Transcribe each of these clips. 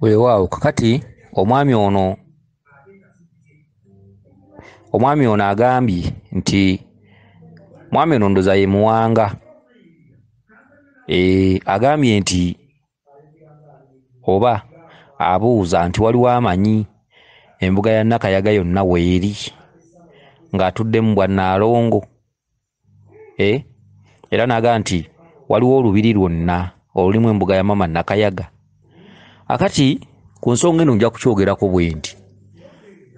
weewaawo kakati omwami ono omwami ono agambye nti mwami ono ndoza ye muwanga. E, agambye nti oba abuuza nti waliwo amanyi embuga ya nakayaga yonna weeri ng'atuddemu bwannaalongo? E, era n'agamba nti waliwo olubiri lwonna olulimu embuga ya mama nakayaga akati ku nsonga eno nja kukyogerako bwe nti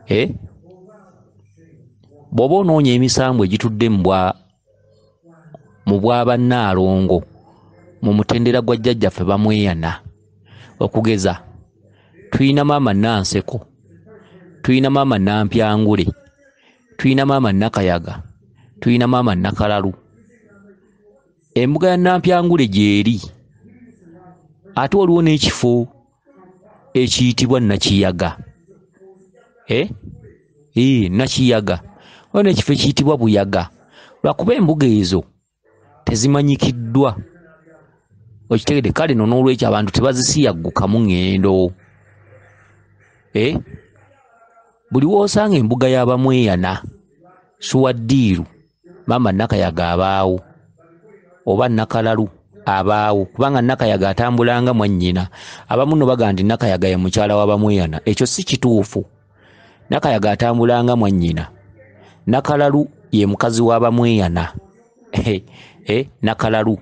e, bw'oba onoonya emisambu egitudde mu bwa mu bwabannaalongo mu mutendera gwa jjajjaffe bamweyana okugeza tuyina maama nanseko tuyina maama nampyangule tuyina maama nakayaga tuyina maama nakalalu. Embuga ya nampyangule gyeri ate waliwo n'ekifo ekiyitibwa nakiyaga. E? e, nakiyaga. Waliwo n'ekifo ekiyitibwa buyaga. Lwakuba embuga ezo tezimanyikiddwa. Okitegede kale no n'olwekyo abantu tebazisiyaggukamu ŋŋendo e? buli woosanga embuga y'abamweyana suwaddiiru maama nakayaga abaawo oba nakalalu abaawo. Kubanga nakayaga atambulanga mwannyina abamu no baga nti nakayaga ye mukyala w'abamweyana ekyo si kituufu. Nakayaga atambulanga mwannyina nakalalu ye mukazi w'abamweyana e, nakalalu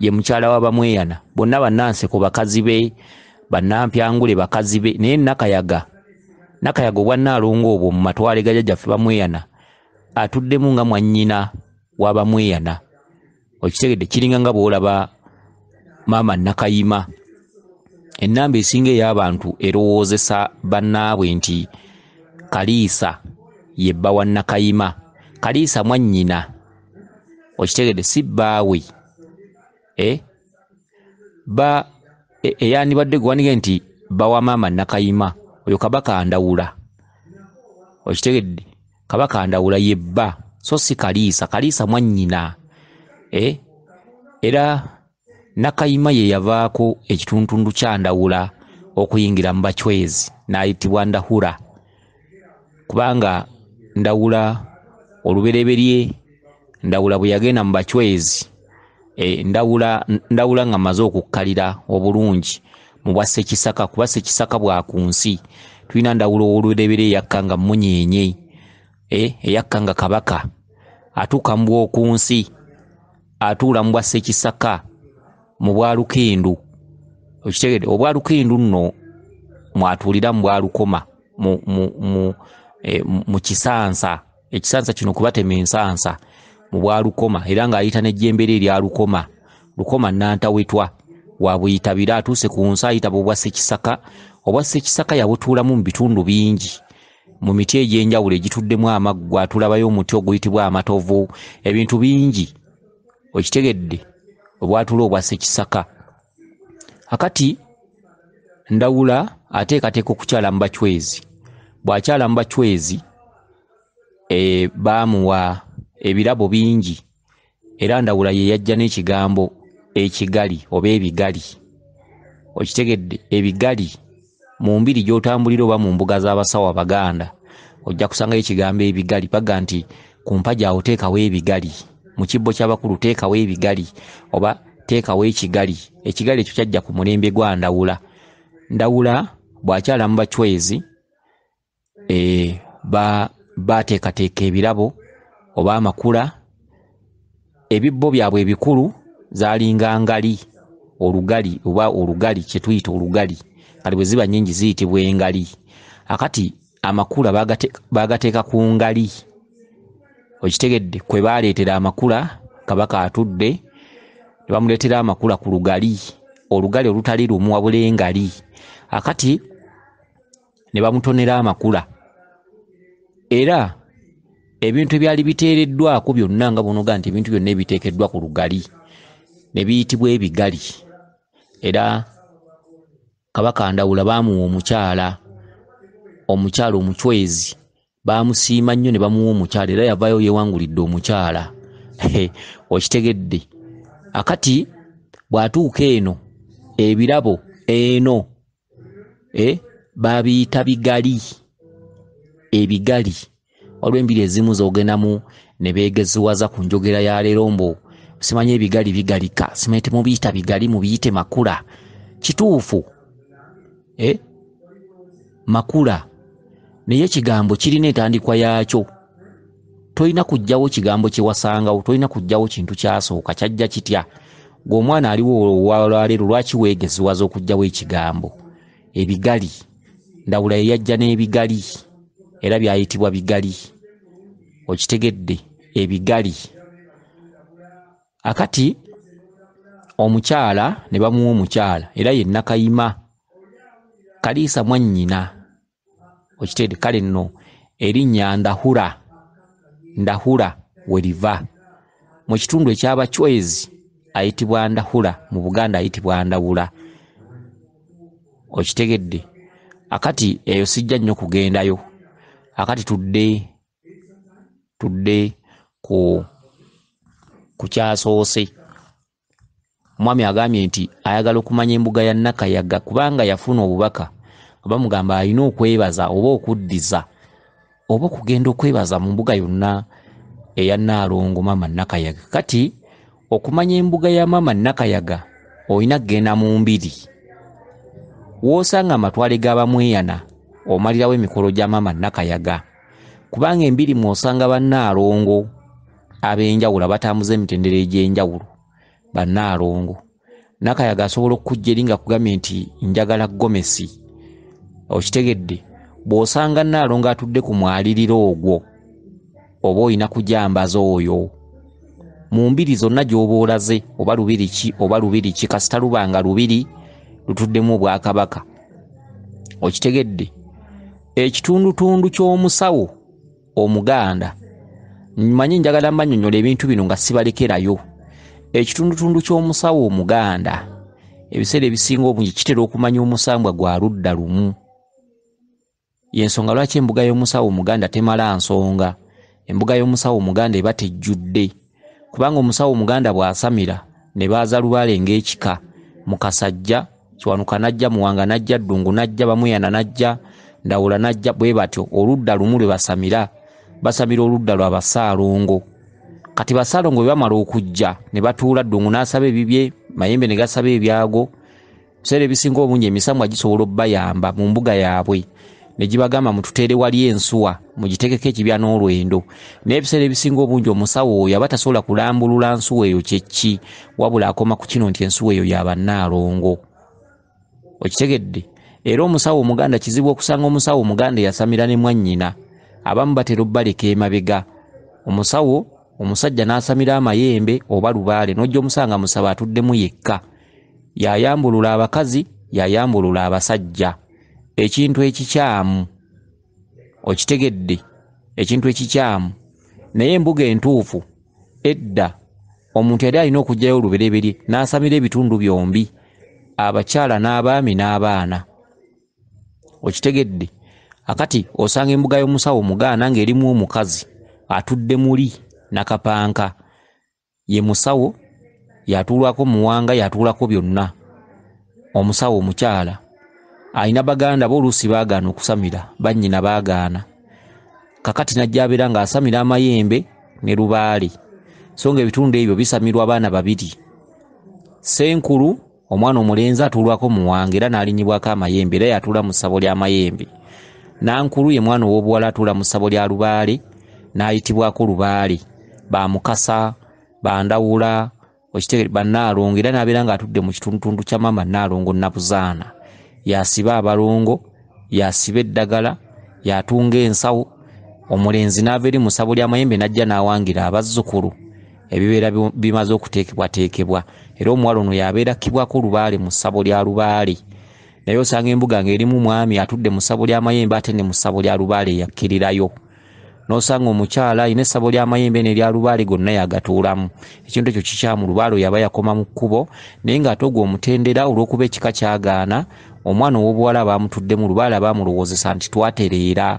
ye mukyala w'abamweyana bonna bannanseko bakazi be bannampyangule bakazi be. Naye nakayaga nakayaga obwannaalongo obwo mu matwale ga jjajjaffe bamweyana atuddemu nga mwannyina w'abamweyana okitegedde kiringa nga bw'olaba maama nakayima. Ennamba esinga ey'abantu erowoozesa bannaabwe nti kaliisa ye bba wa nakayima. Kaliisa mwannyina. Okitegedde si bbaawe. E? ba e- eyandibadde gwanige nti bba wa maama nakayima. Oyo kabaka ndawula. Okitegedde kabaka ndawula ye bba. So si kaliisa. Kaliisa mwannyina. E? era nakayima ye yavaako ekituntundu kya ndawula okuyingira mu bacwezi n'ayitibwa ndahura kubanga ndawula olubereberye ndawula bwe yagenda mu bacwezi e, ndawula ndawula nga maze okukkalira obulungi mu bwa ssekisaka kuba ssekisaka bwa ku nsi. Tulina ndawula ow'olubereberye eyakka nga munyenye e, eyakka nga kabaka. Atuuka mu bw'oku nsi atuula mu bwa ssekisaka mu bwa lukendu okitegedde obwa lukendu nno mwatuulira mu bwa lukoma mu, e, kisansa. Ekisansa kino kubatema ensansa mu bwa lukoma era ng'ayita n'ejjembe lye erya lukoma. Lukoma nantawetwa wabweyitabira atuuse ku nsi ayitaba obwa ssekisaka. Obwa ssekisaka yabutuulamu mu bitundu bingi. Mu miti egy'enjawulo egituddemu amaggwa tulabayo omuti oguyitibwa amatovu ebintu bingi. Okitegedde obwatula obwa ssekisaka. Akati ndawula ateekateeka okukyala mu bacwezi. Bw'akyala mu bacwezi e, baamuwa ebirabo bingi. Era ndawula ye yajja n'ekigambo ekigali oba ebigali. Okitegedde ebigali mu mbiri gy'otambulira oba mu mbuga z'abasawo abaganda ojja kusangayo ekigambo ebigali baga nti ku mpagi awo teekawo ebigali mu kibbo ky'abakulu teekawo ebigali oba teekawo ekigali. Ekigali ekyo kyajja ku mulembe gwa ndawula. Ndawula bw'akyala mu bacwezi e, ba baateekateeka ebirabo oba amakula ebibbo byabwe ebikulu zaalinga ngali olugali oba olugali kye tuyita olugali kati bwe ziba nnyingi ziyitibwa engali. Akati amakula baagateeka ku ngali okitegedde kwe baaleetera amakula kabaka atudde ne bamuleetera amakula ku lugali. Olugali olutali lumu wabula engali. Akati ne bamutonera amakula. Era ebintu ebyali biteereddwako byonna nga bonoga nti ebintu byonna ebiteekeddwa ku lugali ne biyitibwa ebigali. Era kabaka ndawula baamuwa omukyala omukyala omucwezi baamusiima nnyo ne bamuwa omukyala era yavaayo yeewangulidde omukyala. Okitegedde. Akati bw'atuuka eno ebirabo eno e, babiyita bigali ebigali. Waliwo embiri ezimu zogendamu ne begeziwaza ku njogera ya leero mbu simanyi ebigali bigalika simanyi temubiyita bigali mubiyite makula. Kituufu e? makula naye ekigambo kirina entandikwa yaakyo. Tolina kugjawo kigambo kyewasangawo tolina kugjawo kintu kyasooka kyajja kitya? Gweomwana aliwo olwaleero lwaki weegeziwaza okugjawo ekigambo? Ebigali ndawula yeyajja n'ebigali era byayitibwa bigali. Okitegedde ebigali. Akati omukyala ne bamuwa omukyala era ye nakayima kaliisa mwannyina okitegedde kale nno erinnya ndahura ndahura weriva mu kitundu ekyabacwezi ayitibwa ndahura mu buganda ayitibwa ndawula. Okitegedde. Akati eyo sijja nnyo kugendayo. Akati tudde tudde ku ku kyasoose. Omwami agambye nti ayagala okumanya embuga ya nakayaga kubanga yafuna obubaka bamugamba alina okwebaza oba okuddiza oba okugenda okwebaza mu mbuga yonna eya naalongo maama nakayaga kati okumanya embuga ya maama nakayaga olina kgenda mu mbiri. Woosanga amatwale g'abamweyana omalirawo emikolo gya maama nakayaga kubanga embiri mwosanga bannaalongo ab'enjawulo abatambuza emitendera egy'enjawulo bannaalongo nakayaga asobola okukujja eri nga kugambye nti njagala gomesi okitegedde bw'osanga naalongo atudde ku mwaliriro ogwo oba olina kujambaza oyo? Mu mbiri zonna gy'oba olaze oba lubiri ki oba lubiri ki kasita lubanga lubiri lutuddemu obwakabaka. Okitegedde ekitundutundu ky'omusawo omuganda mmanyi njagala mbanyonyola ebintu bino nga sibalekerayo. Ekitundutundu ky'omusawo omuganda ebiseera ebisinga obungi kitera okumanya omusambwa gwa ludda lumu yensonga lwaki embuga y'omusawo omuganda temala nsonga? Embuga y'omusawo omuganda eba tejjudde. Kubanga omusawo omuganda bw'asamira ne baaza lubaale ng'ekika mukasajja kiwanuka najja muwanga najja ddungu najja bamuyana najja ndawula najja bwe batyo oludda lumu lwe basamira. Basamira oludda lwa basaalongo. Kati basaalongo bwe bamala okujja ne batuula ddungu n'asaba ebibye mayembe ne gasaba ebyago. Biseera ebisinga obungi emisamwa gisobola obbayamba mu mbuga yaabwe ne gibagamba mututeere wali ensuwa mugitegeko ekibya n'olwendo. Naye ebiseera ebisinga obungi omusawo oyo aba tasobola kulambulula nsuwa eyo kyeki wabula akoma ku kino nti ensuwa eyo yabannaalongo okitegedde? Era omusawo omuganda kizibu okusanga omusawo omuganda eyasamira ne mwannyina abamu batera obbaleka emabega. Omusawo omusajja n'asamira amayembe oba lubaale n'ojja omusanga musaba atuddemu yekka. Yayambulula abakazi yayambulula abasajja ekintu ekikyamu okitegedde ekintu ekikyamu. Naye embuga entuufu edda omuntu yali alina okugjayo olubereberye n'asamira ebitundu byombi abakyala n'abaami n'abaana. Okitegedde akati osanga embuga y'omusawo omugaana ng'erimu omukazi atudde muli nakapanka. Ye musawo yatuulwako muwanga yatuulako byonna. Omusawo omukyala alina baganda bo oluusi baagaana okusamira bannyina baagaana. Kakati najja abeera ng'asamira amayembe ne lubaale. So nga ebitundu ebyo bisamirwa abaana babiri. Senkulu omwana omulenzi atuulwako muwanga era n'alinyibwako amayembe era yatuula mu ssabo ly'amayembe nankulu ye mwana ow'obuwala atuula mu ssabo lya lubaale n'ayitibwako lubaale. Bamukasa bandawula okitegere bannaalongo era n'abeera ng'atudde mu kitundutundu kya maama nnaalongo nabuzaana yasiba abalongo yasiba eddagala yatunga ensawo. Omulenzi n'ava eri mu ssabo ly'amayembe n'ajja n'awangira abazzukulu. Ebibeera bimaze okuteekebwateekebwa. Era omuwala ono yabeera kkibwako lubaale mu ssabo lya lubaale. Naye osanga embuga ng'erimu mwami atudde mu ssabo ly'amayembe ate ne mu ssabo lya lubaale yakkirirayo n'osanga omukyala alina essabo ly'amayembe nerya lubaale gonna yagatuulamu. Ekintu ekyo kikyamu lubaale oyo aba yakoma mu kkubo naye ng'ate ogwo omutendera olw'okuba ekika kyagaana omwana ow'obuwala abamutuddemu lubaale abamulowozesa nti twatereera.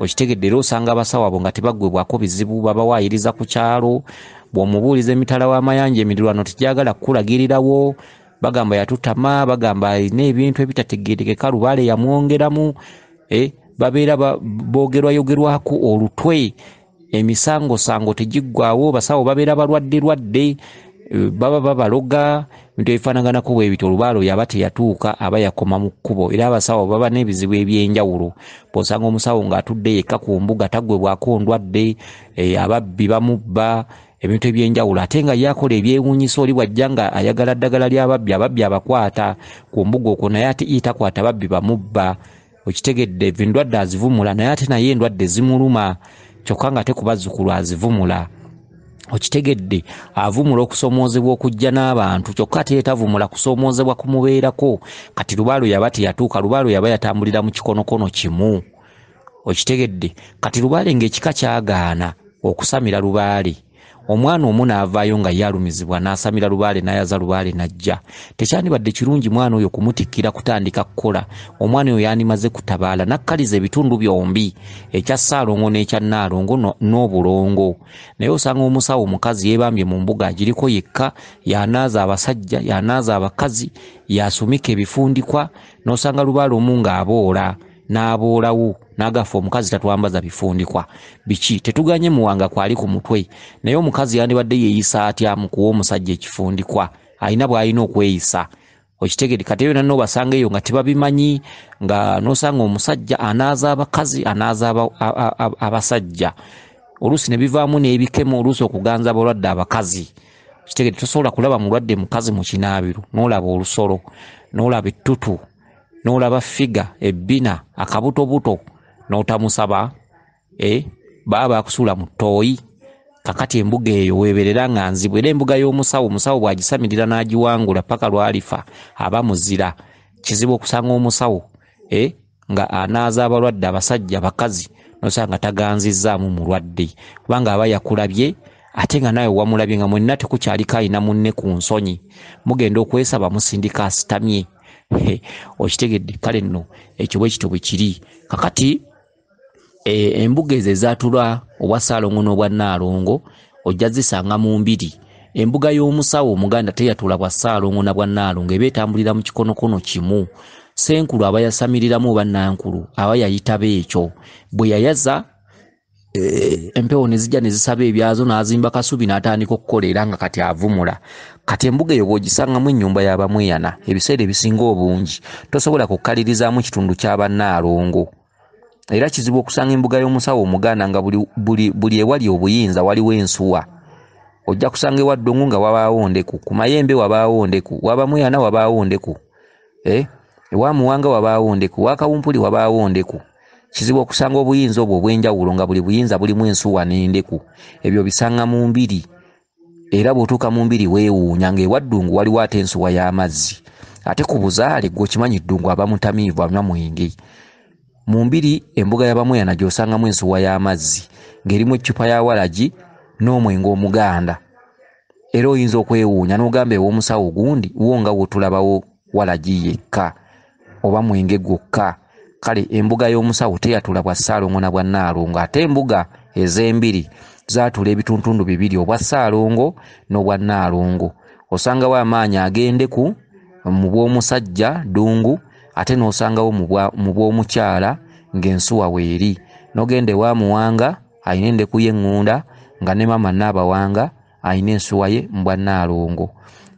Okitegedde era osanga abasawo abo nga tebaggwebwako bizibu babawaayiriza ku kyalo bw'omubuuliza emitala w'amayanja emirirwano tegyagala kukulagirirawo. Bagamba yatutama bagamba alina ebintu ebitategerekeka lubaale yamwongeramu eh, babeera boogerwayogerwako olutwe. Emisangosango tegiggwawo basawo babeera balwadde lwadde baba babaloga bintu ebifaanaganako bwe bityo olubaalo yaba teyatuuka aba yakoma mu kkubo. Era abasawo baba n'ebizibu ebyenjawulo. Bw'osanga omusawo ng'atudde yekka ku mbuga taggwebwako ndwadde ababbi bamubba ebintu ebyenjawulo. Ate nga yakola ebyewuunyisa oli bwajja nga ayagala ddagala ly'ababbi ababbi abakwata ku mbuga okwo naye ate itakwata babbi bamubba. Okitegedde endwadde azivumula naye ate naye endwadde zimuluma kyokka nga te ku bazzukulu azivumula okitegedde avumula okusoomoozebwa okujja n'abantu kyokka ate yetavumula kusoomoozebwa kumubeerako. Kati lubaalo yaba teyatuuka lubaalo yaba yatambulira mu kikonokono kimu. Okitegedde. Kati lubaale ng'ekika kyagaana okusamira lubaale omwana omu n'avaayo nga ye alumizibwa n'asamira lubaale n'ayaza lubaale n'ajja. Tekyandibadde kirungi mwana oyo kumutikkira kutandika kukola. Omwana oyo yandimaze kutabaala nakkaliza ebitundu byombi ekya ssaalongo n'ekya nnaalongo n'obulongo. Naye osanga omusawo omukazi yeebambye mu mbuga agiriko yekka yanaaza abasajja yanaaza abakazi yasumika ebifundikwa n'osanga lubaale omu ng'aboola n'aboolawo n'agafa omukazi tatwambaza bifundikwa. Biki? Tetuganye muwanga kwali ku mutwe. Naye omukazi yandibadde yeeyisa atya mu kuwa omusajja ekifundikwa? Alina bw'alina okweyisa. Okitegere kati ebyo nanno obasanga eyo nga tebabimanyi nga n'osanga omusajja anaaza abakazi anaaza abasajja. Oluusi ne bivaamu n'ebikemo oluusi okuganza abalwadde abakazi. Kitegere tosobola kulaba mulwadde mukazi mu kinaabiro n'olaba olusolo n'olaba ettutu n'olaba figa ebbina akabutobuto n'otamusaba e baba bakusuula mu ttooyi. Kakati embuga eyo weeberera nga nzibwe era embuga y'omusawo omusawo bw'agisamirira n'agiwangula paka lwalifa aba muzira kizibu okusanga omusawo e nga anaaza abalwadde abasajja bakazi nosanga taganzizzaamu mulwadde. Kubanga aba yakulabye ate nga nawe wamulabye nga mwenna tekukyaliko alina munne ku nsonyi. Mugenda okwesaba musindika asitamye okitegedde kale nno ekyo bwe kityo bwe kiri. Kakati embuga ezo ezatulwa obwa ssaalongo n'obwa nnaalongo ojja zisanga mu mbiri. Embuga y'omusawo omuganda teyatula bwa ssaalongo na bwa nnaalongo eba etambulira mu kikonokono kimu. Senkulu aba yasamiriramu oba nankulu aba yayitaba ekyo. Bwe yayaza empewo ne zijja ne zisaba ebyazo n'azimba kasubi n'atandika okukola era nga kati avumula. Kati embuga eyo bw'ogisangamu ennyumba y'abamweyana ebiseera ebisinga obungi tosobola kukkalirizaamu kitundu ky'abannaalongo era kizibu okusanga embuga y'omusawo omuganda nga buli, ewali obuyinza waliwo ensuwa. Ojja kusanga ewa ddongo nga wabaawo ndeku ku mayembe wabaawo ndeku wabamweyana wabaawo ndeku eh? ewa muwanga wabaawo ndeku wakawumpuli wabaawo ndeku kizibu okusanga obuyinza obwo obw'enjawulo nga buli buyinza bulimu ensuwa n'endeku. Ebyo bisanga mu mbiri. Era bw'otuuka mu mbiri weewuunya ng'ewa ddungu waliwo ate ensuwa y'amazzi. Ate ku buzaale gwe okimanyi ddungu aba mutamiivu anywa mwenge mu mbiri embuga y'abamweyana gy'osangamu ensuwa y'amazzi ng'erimu eccupa ya walagi n'omwenge omuganda. Era oyinza okwewuunya n'ogamba ew'omusawo gundi wo nga wotulabawo walagi yekka oba mwenge gwokka kale embuga y'omusawo teyatula bwa ssaalongo na bwa nnaalongo ate embuga ez'embiri zaatula ebituntundu bibiri obwa ssaalongo n'obwa nnaalongo. Osangawo amaanyi agendeku mu bw'omusajja ddungu ate n'osangawo mu bw'omukyala ng'ensuwa weeri n'ogenda ewa muwanga alina endeku y'eŋŋunda nga ne maama naabawanga alina ensuwa ye mu bwa nnaalongo.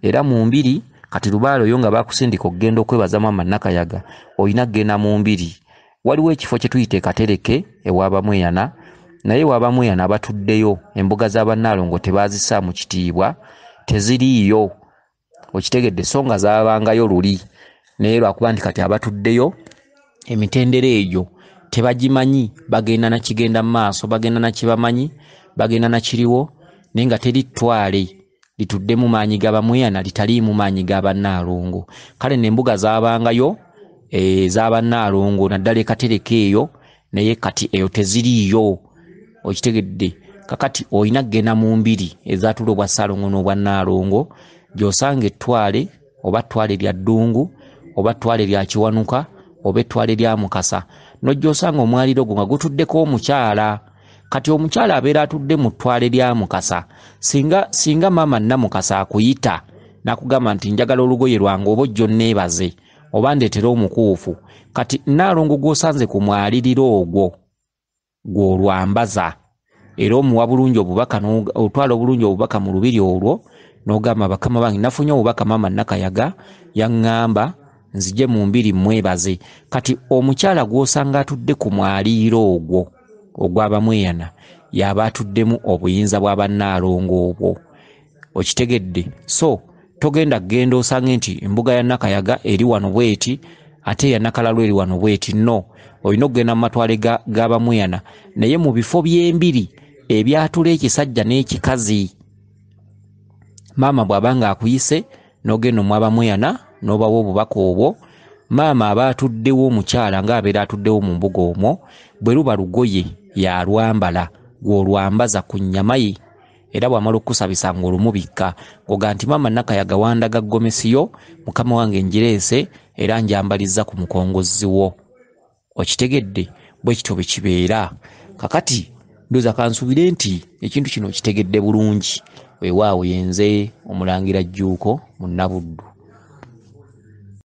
Era mu mbiri kati lubaale oyo nga bakusindika okugenda okwebaza maama nakayaga olina kgenda mu mbiri. Waliwo ekifo kye tuyita ekatereke ewabamweyana naye ewabamweyana abatuddeyo embuga z'abannaalongo tebaazisaamu kitiibwa teziriiyo. Okitegedde so nga zaabangayo luli. Naye lwakuba nti kati abatuddeyo emitendera egyo tebagimanyi. Bagenda nakigenda mu maaso bagenda nakibamanyi bagenda nakiriwo naye nga teri ttwale litudde mu maanyi g'abamweyana litaliimu maanyi g'abannaalongo kale n'embuga zaabangayo ez'abannaalongo naddala ekatereka eyo naye kati eyo teziriiyo. Okitegedde kakati olina kgenda mu mbiri ezatula obwa ssaalongo n'obwa nnaalongo gy'osanga ettwale oba ttwale lya ddungu oba ttwale lya kiwanuka oba ettwale lya mukasa. Nojja osanga omwaliro gwo nga gutuddeko omukyala kati omukyala abeera atudde mu ttwale lya mukasa. Singa singa maama nnamukasa akuyita nakugamba nti njagala olugoye lwange oba ojjo neebaze oba ndeetera omukuufu. Kati naalongo gw'osanze ku mwaliriro ogwo gw'olwambaza. Era omuwa bulungi obubaka otwala obulungi obubaka mu lubiri olwo n'ogamba bakama bange nafunye obubaka maama nakayaga yaŋŋamba nzije mu mbiri mwebaze kati omukyala gw'osanga atudde ku mwaliiro ogwo ogw'abamweyana yaba atuddemu obuyinza bw'abannaalongo obwo. Okitegedde so togenda kgenda osange nti embuga ya nakayaga eri wano bweti ate eya nakalalu eri wano bweti no. Olina okugenda mu matwale g'abamweyana naye mu bifo by'embiri ebyatula ekisajja n'ekikazi. Maama bw'aba nga akuyise n'ogenda omwabamweyana n'obawa obubaka obwo maama aba atuddewo omukyala ng'abeera atuddewo mu mbuga omwo bwe luba lugoye yalwambala gw'olwambaza ku nnyama ye. Era bw'amala okukusabisa ng'olumubikka oga nti maama nakayaga wandaga gomesiyo mukama wange ngireese era njambalizza ku mukongozi wo. Okitegedde? Bwe kityo bwe kibeera. Kakati ndoza kansubire nti ekintu kino kitegedde bulungi. Weewaawo yenze omulangira jjuuko mu nnabuddu